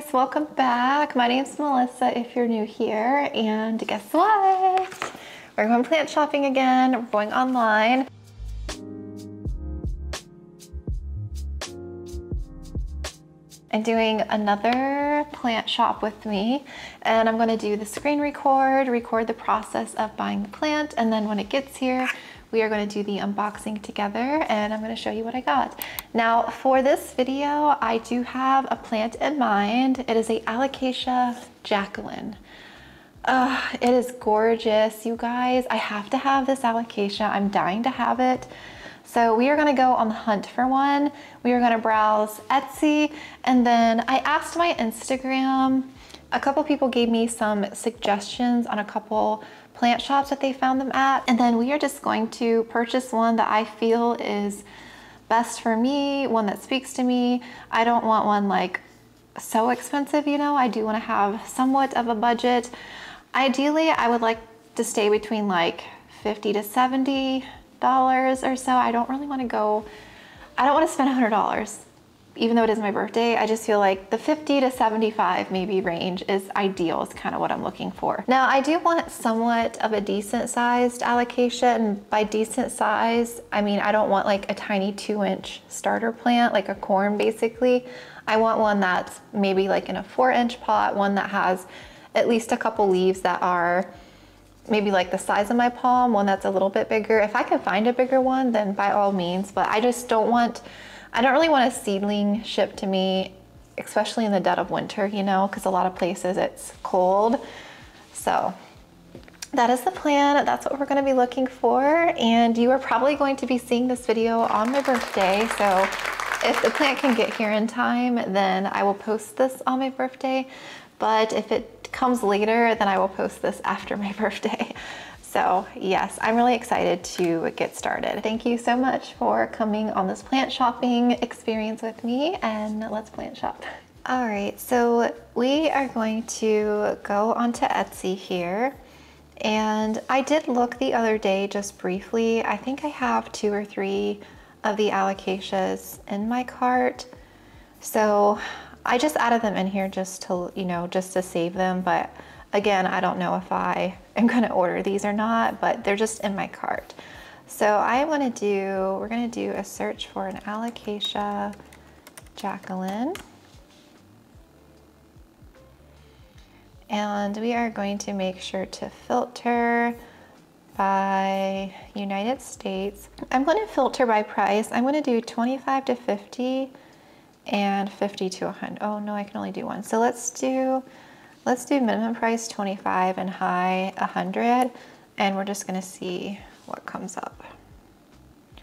guys, welcome back. My name's Melissa if you're new here, and guess what? We're going plant shopping again, we're going online. and doing another plant shop with me and I'm going to do the screen record, record the process of buying the plant and then when it gets here we are going to do the unboxing together and I'm going to show you what I got. Now for this video I do have a plant in mind. It is a Alocasia Jacqueline. Uh, it is gorgeous you guys. I have to have this Alocasia. I'm dying to have it. So we are gonna go on the hunt for one. We are gonna browse Etsy and then I asked my Instagram, a couple people gave me some suggestions on a couple plant shops that they found them at. And then we are just going to purchase one that I feel is best for me, one that speaks to me. I don't want one like so expensive, you know, I do wanna have somewhat of a budget. Ideally, I would like to stay between like 50 to 70 dollars or so. I don't really want to go, I don't want to spend $100 even though it is my birthday, I just feel like the 50 to 75 maybe range is ideal, is kind of what I'm looking for. Now I do want somewhat of a decent sized alocasia. and by decent size, I mean I don't want like a tiny two inch starter plant, like a corm basically. I want one that's maybe like in a four inch pot, one that has at least a couple leaves that are maybe like the size of my palm, one that's a little bit bigger. If I can find a bigger one, then by all means, but I just don't want, I don't really want a seedling shipped to me, especially in the dead of winter, you know, because a lot of places it's cold. So that is the plan. That's what we're gonna be looking for. And you are probably going to be seeing this video on my birthday. So if the plant can get here in time, then I will post this on my birthday. But if it comes later, then I will post this after my birthday. So yes, I'm really excited to get started. Thank you so much for coming on this plant shopping experience with me and let's plant shop. All right, so we are going to go onto Etsy here. And I did look the other day just briefly. I think I have two or three of the Alocasias in my cart. So I just added them in here just to, you know, just to save them. But again, I don't know if I am gonna order these or not, but they're just in my cart. So I wanna do, we're gonna do a search for an Alocasia Jacqueline. And we are going to make sure to filter by United States. I'm going to filter by price. I'm to do 25 to 50 and 50 to 100. Oh no, I can only do one. So let's do, let's do minimum price 25 and high 100 and we're just gonna see what comes up.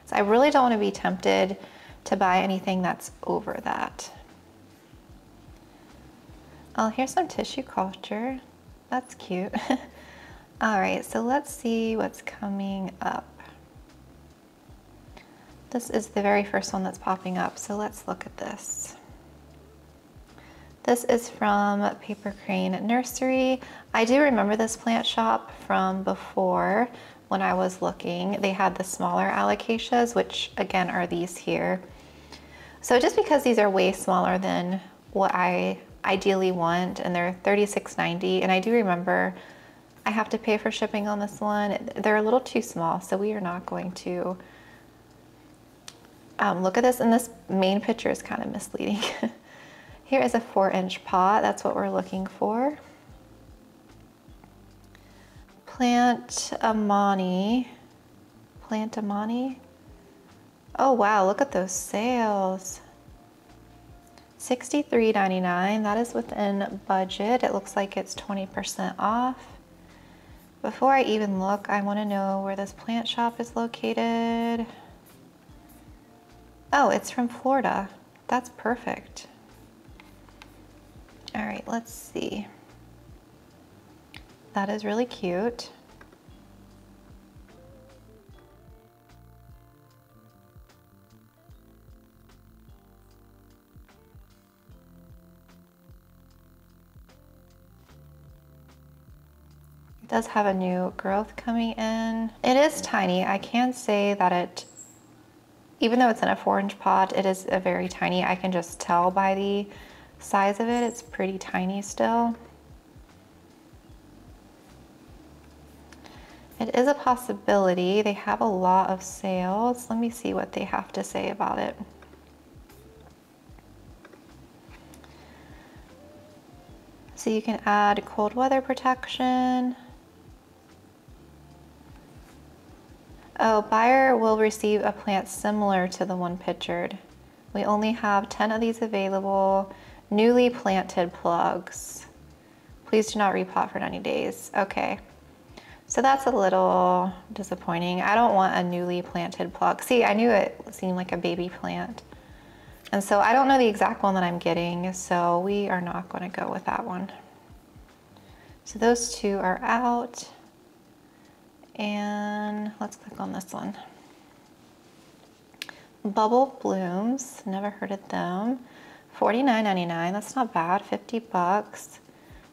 So I really don't wanna be tempted to buy anything that's over that. Oh, here's some tissue culture. That's cute. All right, so let's see what's coming up. This is the very first one that's popping up, so let's look at this. This is from Paper Crane Nursery. I do remember this plant shop from before when I was looking. They had the smaller alocasias, which again are these here. So just because these are way smaller than what I ideally want, and they're $36.90, and I do remember I have to pay for shipping on this one. They're a little too small, so we are not going to um, look at this, and this main picture is kind of misleading. Here is a four inch pot, that's what we're looking for. Plant Amani, Plant Amani. Oh wow, look at those sales. $63.99, that is within budget. It looks like it's 20% off. Before I even look, I wanna know where this plant shop is located. Oh, it's from Florida. That's perfect. All right, let's see. That is really cute. It does have a new growth coming in. It is tiny. I can say that it even though it's in a four inch pot, it is a very tiny, I can just tell by the size of it, it's pretty tiny still. It is a possibility. They have a lot of sales. Let me see what they have to say about it. So you can add cold weather protection. Oh, buyer will receive a plant similar to the one pictured. We only have 10 of these available, newly planted plugs. Please do not repot for 90 days. Okay. So that's a little disappointing. I don't want a newly planted plug. See, I knew it seemed like a baby plant. And so I don't know the exact one that I'm getting, so we are not gonna go with that one. So those two are out. And let's click on this one. Bubble Blooms, never heard of them. $49.99, that's not bad, 50 bucks.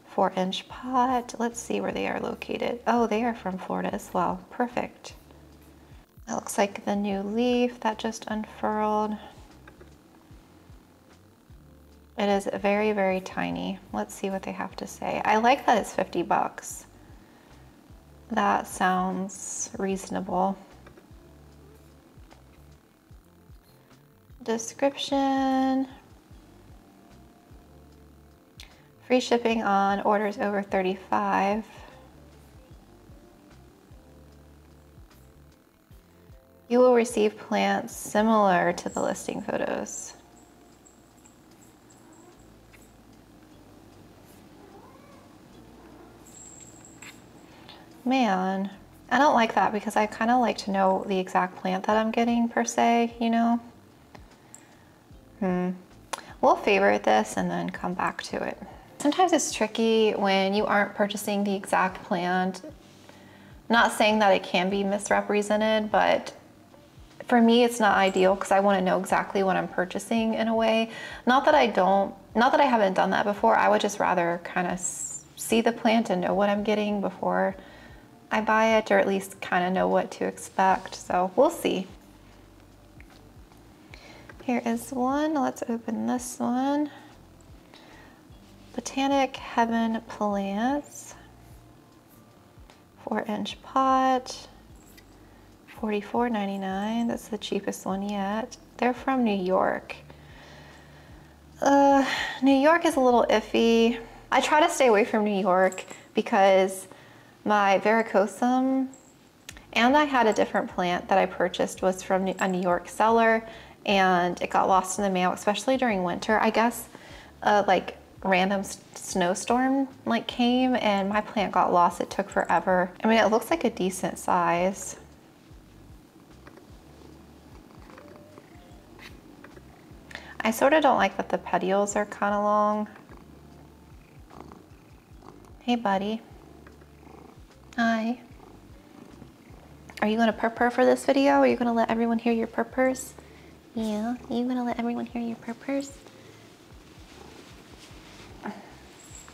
Four inch pot, let's see where they are located. Oh, they are from Florida as well, perfect. That looks like the new leaf that just unfurled. It is very, very tiny. Let's see what they have to say. I like that it's 50 bucks. That sounds reasonable. Description. Free shipping on orders over 35. You will receive plants similar to the listing photos. Man, I don't like that because I kind of like to know the exact plant that I'm getting per se, you know? Hmm. We'll favorite this and then come back to it. Sometimes it's tricky when you aren't purchasing the exact plant. Not saying that it can be misrepresented, but for me it's not ideal because I want to know exactly what I'm purchasing in a way. Not that I don't, not that I haven't done that before, I would just rather kind of see the plant and know what I'm getting before I buy it or at least kind of know what to expect. So we'll see. Here is one. Let's open this one. Botanic Heaven plants. Four inch pot. $44.99. That's the cheapest one yet. They're from New York. Uh, New York is a little iffy. I try to stay away from New York because my varicosum, and I had a different plant that I purchased was from a New York seller and it got lost in the mail, especially during winter. I guess uh, like random snowstorm like came and my plant got lost. It took forever. I mean, it looks like a decent size. I sort of don't like that the petioles are kind of long. Hey, buddy. Hi. Are you gonna purr for this video? Are you gonna let everyone hear your purrs? Yeah, are you gonna let everyone hear your purrs?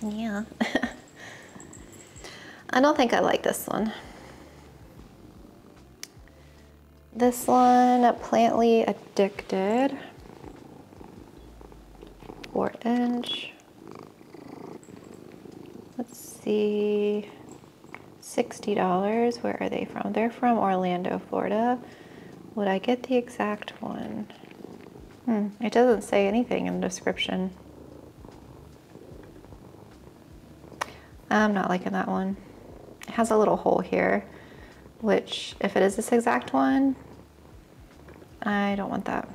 Yeah. I don't think I like this one. This one, Plantly Addicted. Inch. Let's see. $60. Where are they from? They're from Orlando, Florida. Would I get the exact one? Hmm, it doesn't say anything in the description. I'm not liking that one. It has a little hole here, which if it is this exact one, I don't want that.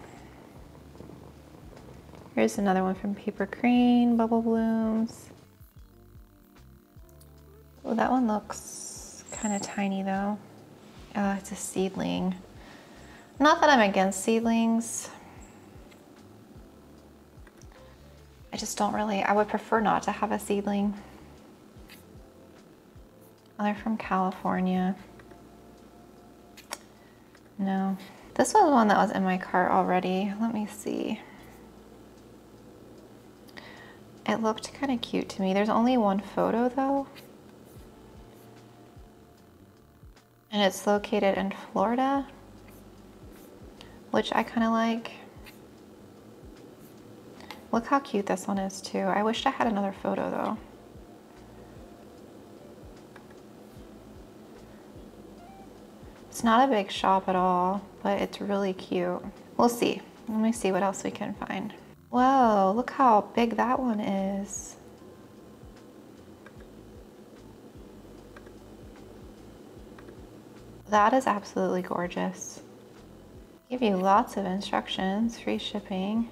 Here's another one from Paper Crane, Bubble Blooms. Well, that one looks kind of tiny though. Oh, it's a seedling. Not that I'm against seedlings. I just don't really, I would prefer not to have a seedling. They're from California. No. This was one that was in my cart already. Let me see. It looked kind of cute to me. There's only one photo though. And it's located in Florida, which I kind of like. Look how cute this one is too. I wished I had another photo though. Not a big shop at all, but it's really cute. We'll see. Let me see what else we can find. Whoa, look how big that one is. That is absolutely gorgeous. Give you lots of instructions, free shipping.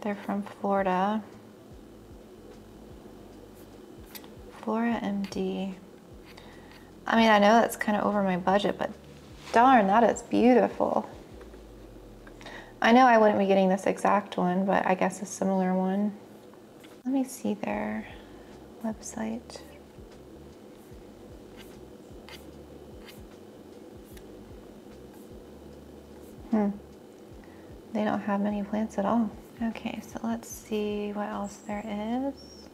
They're from Florida. Flora MD. I mean, I know that's kind of over my budget, but darn, that is beautiful. I know I wouldn't be getting this exact one, but I guess a similar one. Let me see their website. Hmm. They don't have many plants at all. Okay, so let's see what else there is.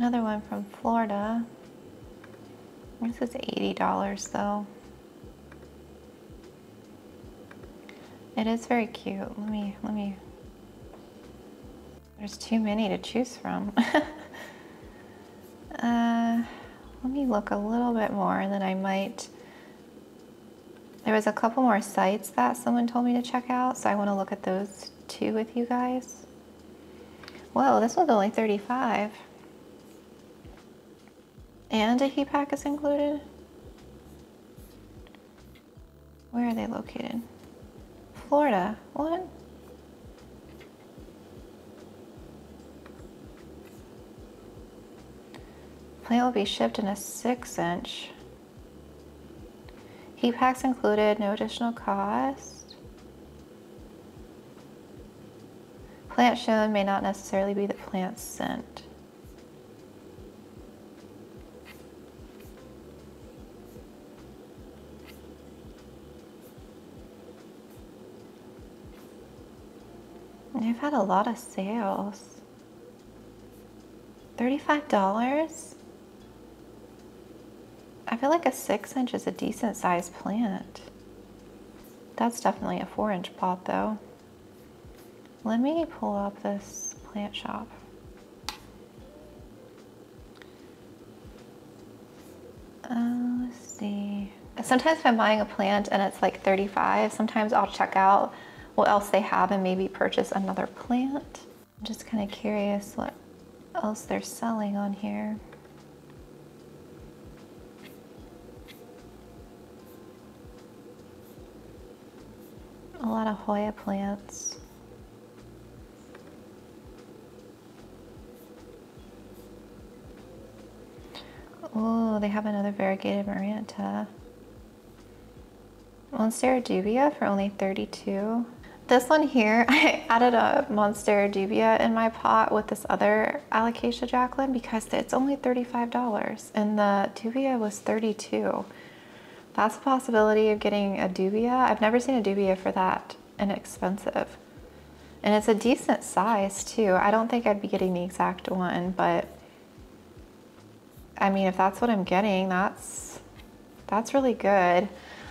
Another one from Florida. This is $80 though. It is very cute. Let me, let me, there's too many to choose from. uh, let me look a little bit more and then I might, there was a couple more sites that someone told me to check out, so I want to look at those too with you guys. Whoa, this one's only 35. And a heat pack is included? Where are they located? Florida. What? Plant will be shipped in a six inch. Heat packs included, no additional cost. Plant shown may not necessarily be the plant sent. They've had a lot of sales. $35? I feel like a six inch is a decent sized plant. That's definitely a four inch pot though. Let me pull up this plant shop. Uh, let's see. Sometimes if I'm buying a plant and it's like 35, sometimes I'll check out what else they have and maybe purchase another plant. I'm just kind of curious what else they're selling on here. A lot of Hoya plants. Oh, they have another variegated Maranta. Monstera dubia for only 32. This one here, I added a Monstera dubia in my pot with this other Alocasia Jacqueline because it's only $35 and the dubia was 32. That's a possibility of getting a dubia. I've never seen a dubia for that inexpensive. And it's a decent size too. I don't think I'd be getting the exact one, but I mean, if that's what I'm getting, that's, that's really good.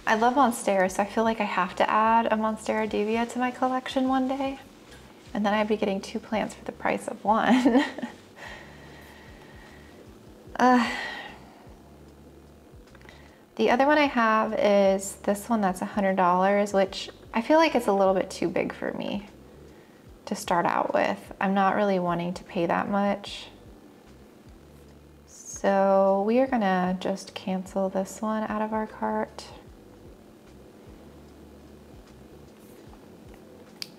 I love Monstera, so I feel like I have to add a Monstera dubia to my collection one day. And then I'd be getting two plants for the price of one. uh, the other one I have is this one that's $100, which I feel like it's a little bit too big for me to start out with. I'm not really wanting to pay that much. So we are gonna just cancel this one out of our cart.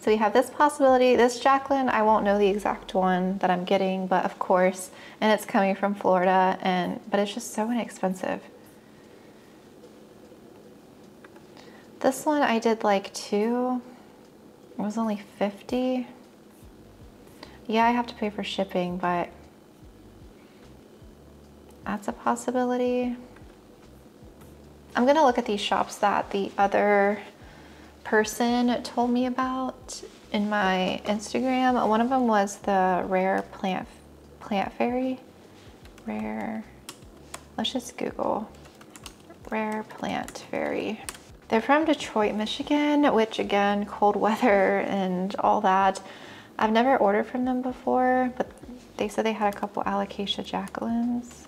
So we have this possibility, this Jacqueline, I won't know the exact one that I'm getting, but of course, and it's coming from Florida, and but it's just so inexpensive. This one I did like two, it was only 50. Yeah, I have to pay for shipping, but that's a possibility. I'm gonna look at these shops that the other person told me about in my Instagram. One of them was the rare plant plant fairy. Rare. Let's just Google rare plant fairy. They're from Detroit, Michigan, which again, cold weather and all that. I've never ordered from them before, but they said they had a couple Alocasia Jacquelines.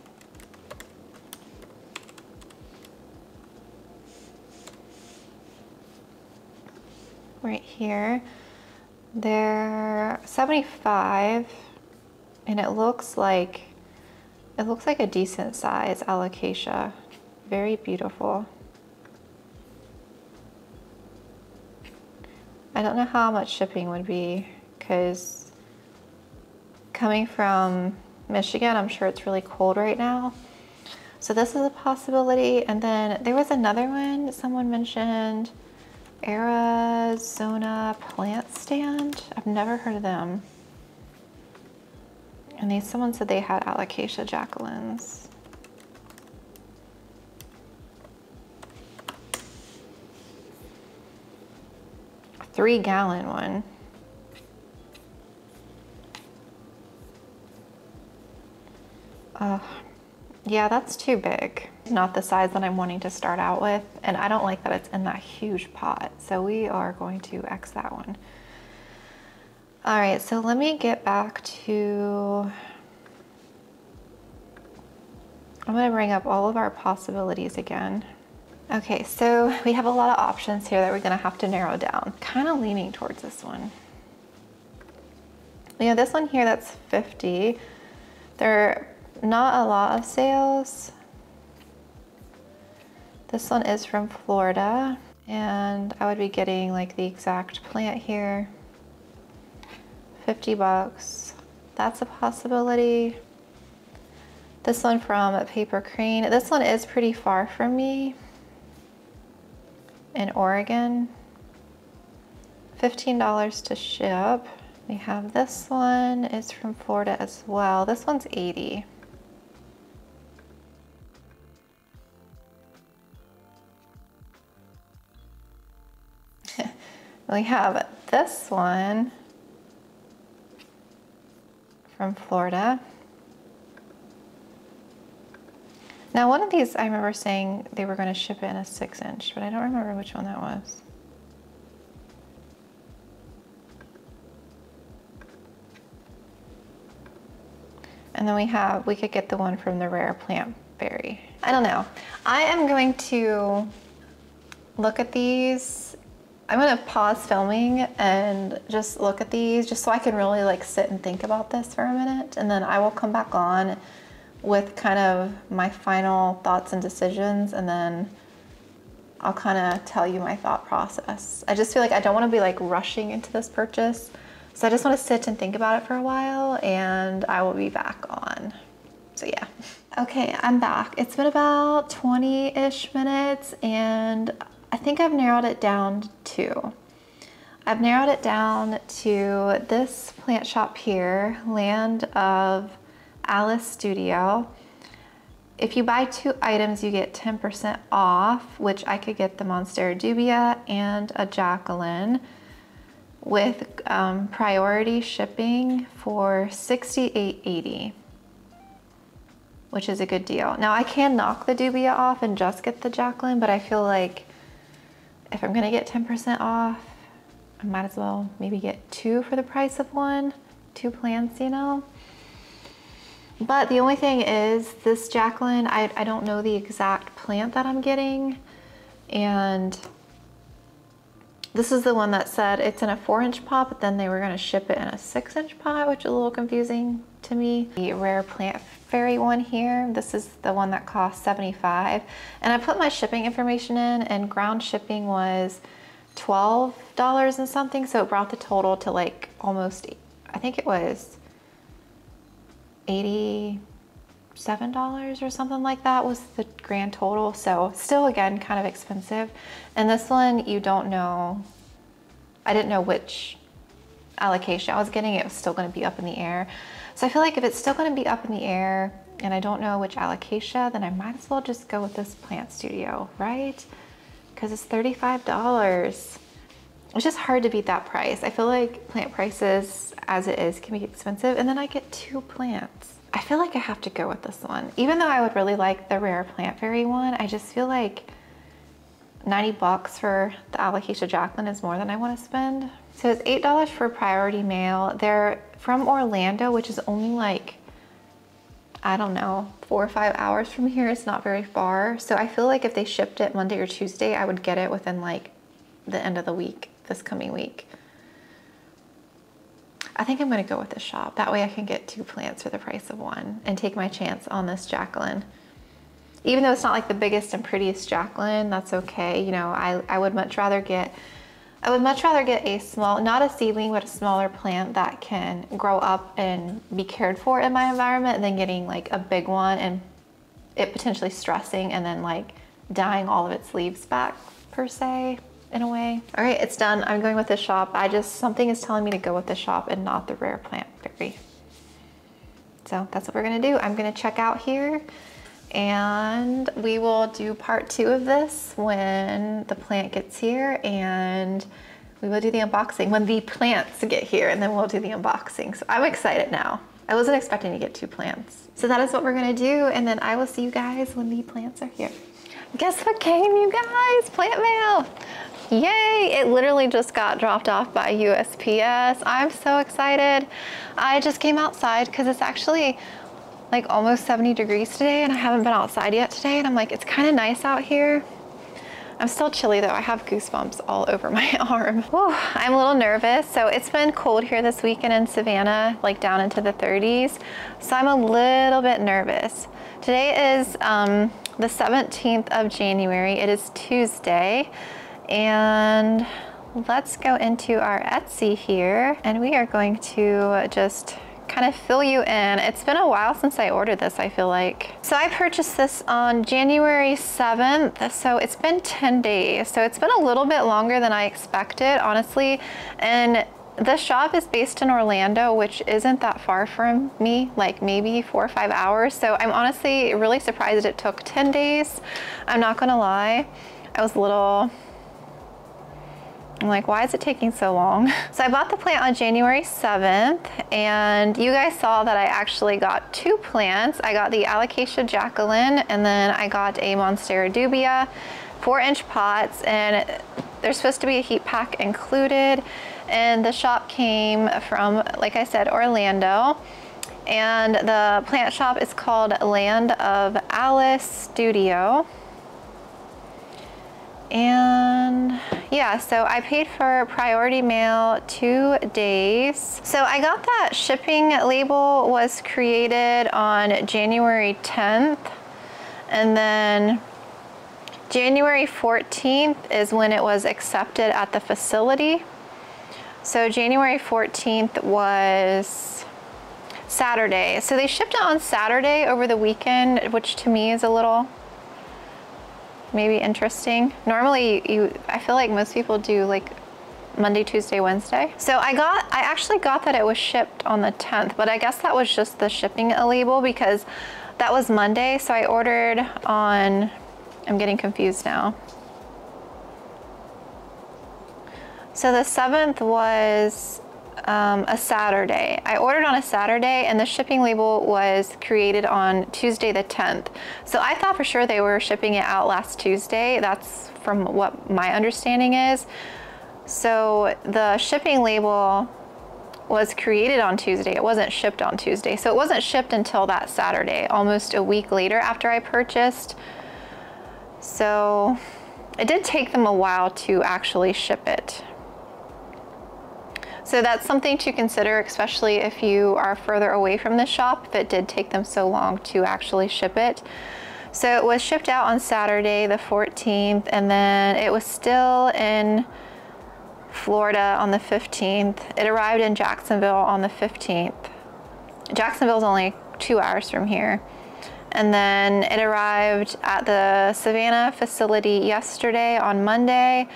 Right here. They're 75 and it looks like it looks like a decent size alocasia. Very beautiful. I don't know how much shipping would be because coming from Michigan, I'm sure it's really cold right now. So this is a possibility. And then there was another one someone mentioned, Arizona Plant Stand. I've never heard of them. And they, someone said they had Alocasia Jacquelines. Three gallon one. Uh, yeah, that's too big. Not the size that I'm wanting to start out with. And I don't like that it's in that huge pot. So we are going to X that one. All right, so let me get back to, I'm gonna bring up all of our possibilities again. Okay, so we have a lot of options here that we're gonna have to narrow down. Kind of leaning towards this one. You know, this one here that's 50. There are not a lot of sales. This one is from Florida and I would be getting like the exact plant here. 50 bucks. That's a possibility. This one from Paper Crane. This one is pretty far from me in Oregon. $15 to ship. We have this one, it's from Florida as well. This one's 80. We have this one from Florida. Now one of these I remember saying they were going to ship it in a six inch, but I don't remember which one that was. And then we have, we could get the one from the Rare Plant fairy. I don't know. I am going to look at these I'm gonna pause filming and just look at these just so I can really like sit and think about this for a minute and then I will come back on with kind of my final thoughts and decisions and then I'll kind of tell you my thought process. I just feel like I don't want to be like rushing into this purchase. So I just want to sit and think about it for a while and I will be back on. So yeah. Okay, I'm back. It's been about 20-ish minutes and I think I've narrowed it down to. I've narrowed it down to this plant shop here, Land of Alice Studio. If you buy two items, you get 10% off, which I could get the Monstera Dubia and a Jacqueline with um, priority shipping for $68.80, which is a good deal. Now I can knock the Dubia off and just get the Jacqueline, but I feel like if I'm gonna get 10% off, I might as well maybe get two for the price of one, two plants, you know? But the only thing is this Jacqueline, I, I don't know the exact plant that I'm getting. And this is the one that said it's in a four inch pot, but then they were gonna ship it in a six inch pot, which is a little confusing to me. The rare plant fairy one here, this is the one that cost 75. And I put my shipping information in and ground shipping was $12 and something. So it brought the total to like almost, I think it was 87 dollars or something like that was the grand total. So still again kind of expensive. And this one you don't know. I didn't know which alocasia I was getting. It was still going to be up in the air so I feel like if it's still gonna be up in the air and I don't know which alocasia, then I might as well just go with this plant studio, right? Because it's $35. it's just hard to beat that price. I feel like plant prices as it is can be expensive and then I get two plants. I feel like I have to go with this one. Even though I would really like the rare plant fairy one, I just feel like 90 bucks for the Alocasia Jacqueline is more than I want to spend. So it's $8 for priority mail. They're from Orlando, which is only like, I don't know, four or five hours from here. It's not very far. So I feel like if they shipped it Monday or Tuesday, I would get it within like the end of the week, this coming week. I think I'm gonna go with this shop. That way I can get two plants for the price of one and take my chance on this Jacqueline. Even though it's not like the biggest and prettiest Jacqueline, that's okay. You know, I, I would much rather get, I would much rather get a small, not a seedling, but a smaller plant that can grow up and be cared for in my environment than getting like a big one and it potentially stressing and then like dying all of its leaves back per se in a way. All right, it's done. I'm going with this shop. I just, something is telling me to go with this shop and not the rare plant fairy. So that's what we're gonna do. I'm gonna check out here and we will do part two of this when the plant gets here and we will do the unboxing when the plants get here and then we'll do the unboxing. So I'm excited now. I wasn't expecting to get two plants. So that is what we're gonna do and then I will see you guys when the plants are here. Guess what came, you guys? Plant mail. Yay, it literally just got dropped off by USPS. I'm so excited. I just came outside because it's actually like almost 70 degrees today and I haven't been outside yet today and I'm like, it's kind of nice out here. I'm still chilly though. I have goosebumps all over my arm. Whew, I'm a little nervous. So it's been cold here this weekend in Savannah, like down into the 30s. So I'm a little bit nervous. Today is um, the 17th of January. It is Tuesday and let's go into our Etsy here and we are going to just kind of fill you in. It's been a while since I ordered this, I feel like. So I purchased this on January 7th, so it's been 10 days. So it's been a little bit longer than I expected, honestly. And the shop is based in Orlando, which isn't that far from me, like maybe four or five hours. So I'm honestly really surprised it took 10 days. I'm not gonna lie. I was a little I'm like, why is it taking so long? So I bought the plant on January 7th and you guys saw that I actually got two plants. I got the Alocasia Jacqueline and then I got a Monstera dubia, four inch pots and there's supposed to be a heat pack included. And the shop came from, like I said, Orlando. And the plant shop is called Land of Alice Studio. And yeah, so I paid for priority mail two days. So I got that shipping label was created on January 10th. And then January 14th is when it was accepted at the facility. So January 14th was Saturday. So they shipped it on Saturday over the weekend, which to me is a little maybe interesting. Normally, you, I feel like most people do like Monday, Tuesday, Wednesday. So I got, I actually got that it was shipped on the 10th, but I guess that was just the shipping a label because that was Monday. So I ordered on, I'm getting confused now. So the 7th was um, a Saturday. I ordered on a Saturday and the shipping label was created on Tuesday the 10th. So I thought for sure they were shipping it out last Tuesday. That's from what my understanding is. So the shipping label was created on Tuesday. It wasn't shipped on Tuesday. So it wasn't shipped until that Saturday, almost a week later after I purchased. So it did take them a while to actually ship it. So that's something to consider, especially if you are further away from the shop, if it did take them so long to actually ship it. So it was shipped out on Saturday, the 14th, and then it was still in Florida on the 15th. It arrived in Jacksonville on the 15th. Jacksonville is only two hours from here. And then it arrived at the Savannah facility yesterday on Monday.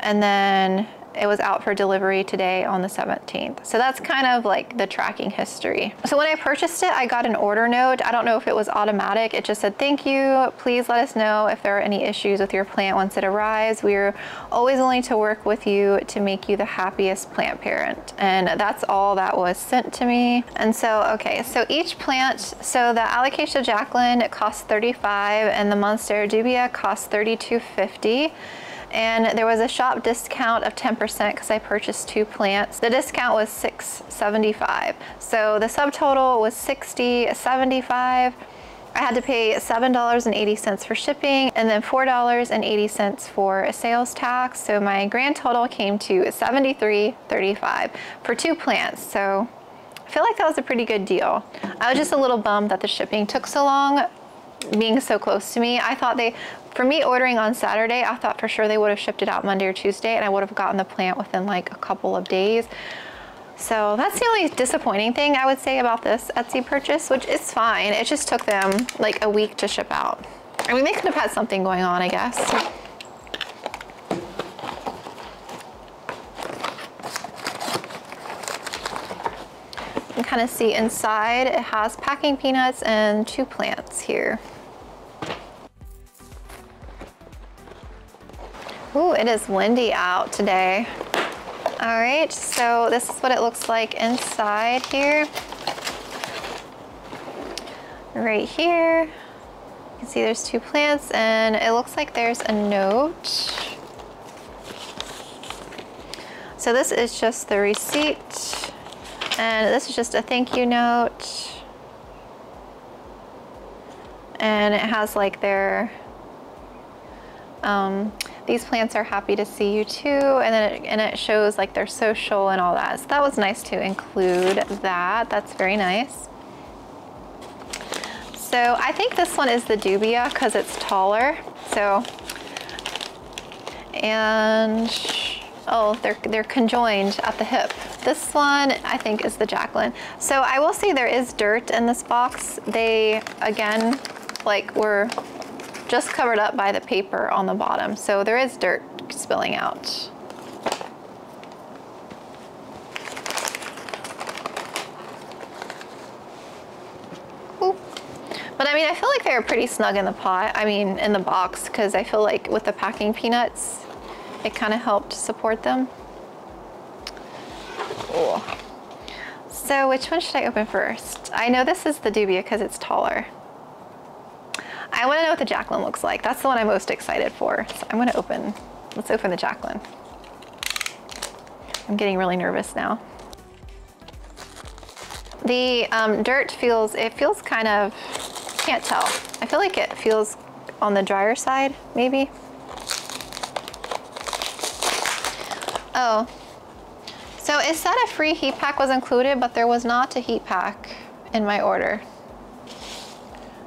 And then it was out for delivery today on the 17th. So that's kind of like the tracking history. So when I purchased it, I got an order note. I don't know if it was automatic. It just said, thank you. Please let us know if there are any issues with your plant once it arrives. We're always willing to work with you to make you the happiest plant parent. And that's all that was sent to me. And so, okay, so each plant, so the Alocasia Jacqueline costs 35 and the Monstera dubia costs 32.50 and there was a shop discount of 10% because I purchased two plants. The discount was 6.75. So the subtotal was 60.75. I had to pay $7.80 for shipping and then $4.80 for a sales tax. So my grand total came to $73.35 for two plants. So I feel like that was a pretty good deal. I was just a little bummed that the shipping took so long being so close to me. I thought they, for me ordering on Saturday, I thought for sure they would have shipped it out Monday or Tuesday and I would have gotten the plant within like a couple of days. So that's the only disappointing thing I would say about this Etsy purchase, which is fine. It just took them like a week to ship out. I mean, they could have had something going on, I guess. Can kind of see inside, it has packing peanuts and two plants here. Ooh, it is windy out today. All right, so this is what it looks like inside here. Right here, you can see there's two plants and it looks like there's a note. So this is just the receipt and this is just a thank you note. And it has like their um, these plants are happy to see you too. And then it, and it shows like their social and all that. So that was nice to include that. That's very nice. So I think this one is the dubia because it's taller. So, and oh, they're, they're conjoined at the hip. This one I think is the Jacqueline. So I will say there is dirt in this box. They, again, like were just covered up by the paper on the bottom. So there is dirt spilling out. But I mean, I feel like they are pretty snug in the pot. I mean, in the box, because I feel like with the packing peanuts, it kind of helped support them. So which one should I open first? I know this is the dubia because it's taller. I want to know what the Jacqueline looks like. That's the one I'm most excited for. So I'm going to open, let's open the Jacqueline. I'm getting really nervous now. The um, dirt feels, it feels kind of, can't tell. I feel like it feels on the drier side, maybe. Oh, it said a free heat pack was included, but there was not a heat pack in my order.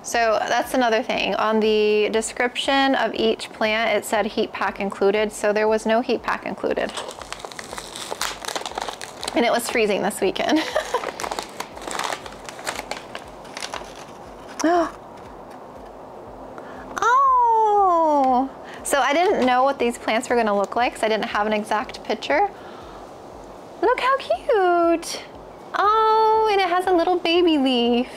So that's another thing. On the description of each plant, it said heat pack included, so there was no heat pack included. And it was freezing this weekend. oh! So I didn't know what these plants were gonna look like because I didn't have an exact picture. Look how cute! Oh, and it has a little baby leaf.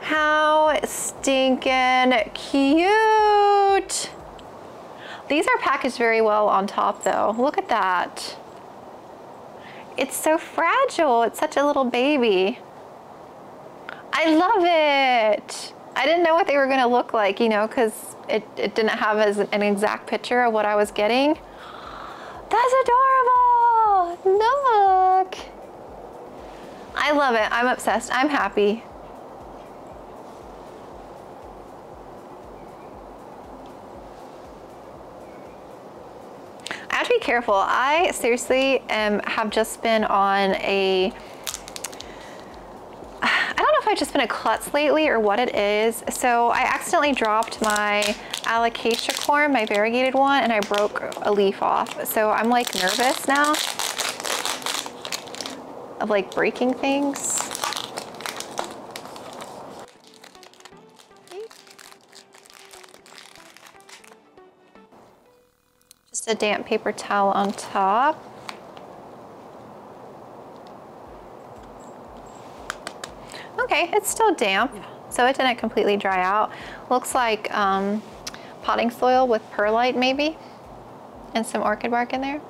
How stinking cute. These are packaged very well on top though. Look at that. It's so fragile. It's such a little baby. I love it. I didn't know what they were gonna look like, you know, because it, it didn't have as an exact picture of what I was getting. That's adorable. Look. I love it. I'm obsessed. I'm happy. I have to be careful. I seriously um, have just been on a, I've just been a klutz lately or what it is. So I accidentally dropped my alocasia corn, my variegated one, and I broke a leaf off. So I'm like nervous now of like breaking things. Just a damp paper towel on top. Okay, it's still damp, so it didn't completely dry out. Looks like um, potting soil with perlite maybe, and some orchid bark in there.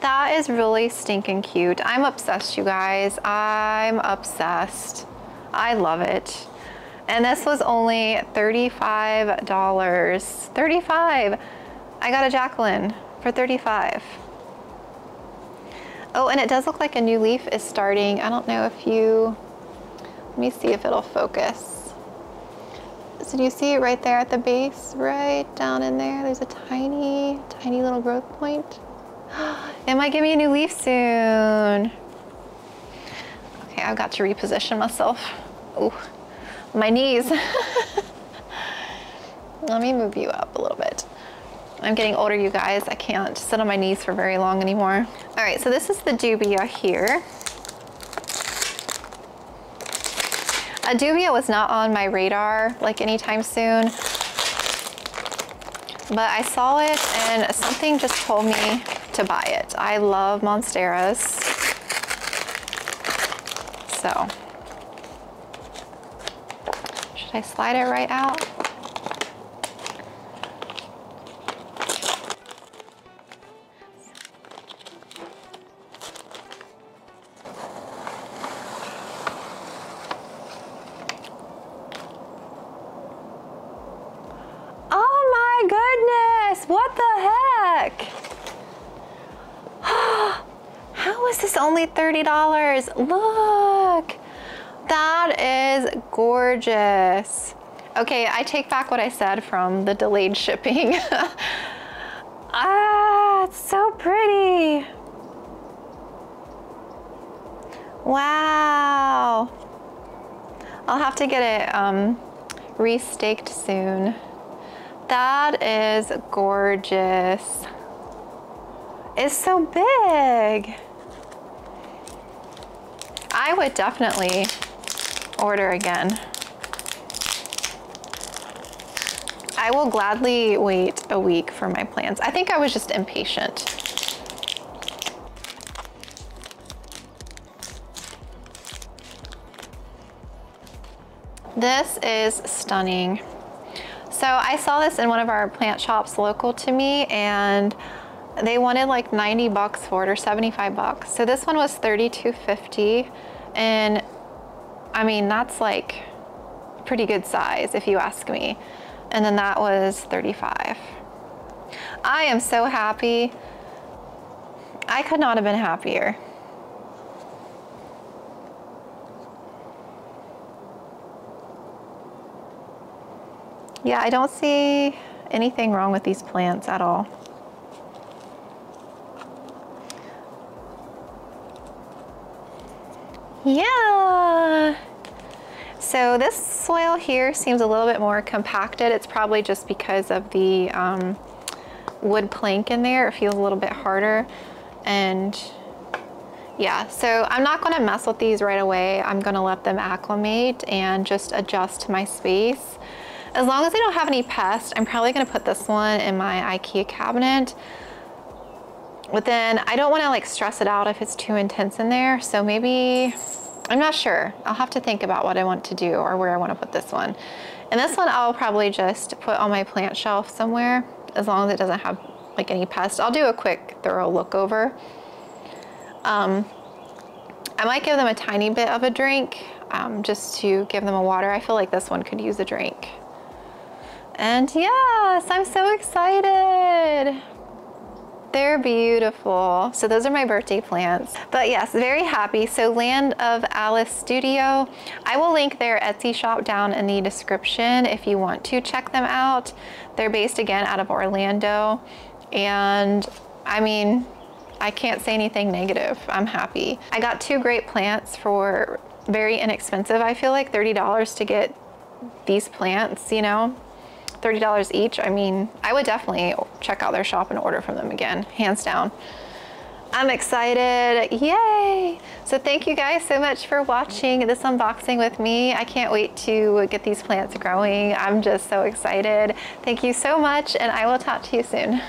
That is really stinking cute. I'm obsessed, you guys. I'm obsessed. I love it. And this was only $35. 35 I got a Jacqueline for 35 Oh, and it does look like a new leaf is starting. I don't know if you, let me see if it'll focus. So do you see it right there at the base, right down in there? There's a tiny, tiny little growth point. It might give me a new leaf soon. Okay, I've got to reposition myself. Oh, my knees. Let me move you up a little bit. I'm getting older, you guys. I can't sit on my knees for very long anymore. All right, so this is the dubia here. A dubia was not on my radar like anytime soon, but I saw it and something just told me to buy it. I love Monsteras. So, should I slide it right out? $30. Look, that is gorgeous. Okay, I take back what I said from the delayed shipping. ah, it's so pretty. Wow. I'll have to get it um, restaked soon. That is gorgeous. It's so big. I would definitely order again. I will gladly wait a week for my plans. I think I was just impatient. This is stunning. So I saw this in one of our plant shops local to me and they wanted like 90 bucks for it or 75 bucks. So this one was 32.50 and I mean, that's like pretty good size if you ask me. And then that was 35. I am so happy. I could not have been happier. Yeah, I don't see anything wrong with these plants at all. Yeah. So this soil here seems a little bit more compacted. It's probably just because of the um, wood plank in there. It feels a little bit harder. And yeah, so I'm not gonna mess with these right away. I'm gonna let them acclimate and just adjust to my space. As long as they don't have any pests, I'm probably gonna put this one in my Ikea cabinet. But then I don't wanna like stress it out if it's too intense in there. So maybe I'm not sure. I'll have to think about what I want to do or where I want to put this one. And this one I'll probably just put on my plant shelf somewhere as long as it doesn't have like any pests. I'll do a quick thorough look over. Um, I might give them a tiny bit of a drink um, just to give them a water. I feel like this one could use a drink. And yes, I'm so excited. They're beautiful. So those are my birthday plants. But yes, very happy. So Land of Alice Studio. I will link their Etsy shop down in the description if you want to check them out. They're based again out of Orlando. And I mean, I can't say anything negative. I'm happy. I got two great plants for very inexpensive. I feel like $30 to get these plants, you know, $30 each, I mean, I would definitely check out their shop and order from them again, hands down. I'm excited, yay! So thank you guys so much for watching this unboxing with me. I can't wait to get these plants growing. I'm just so excited. Thank you so much and I will talk to you soon.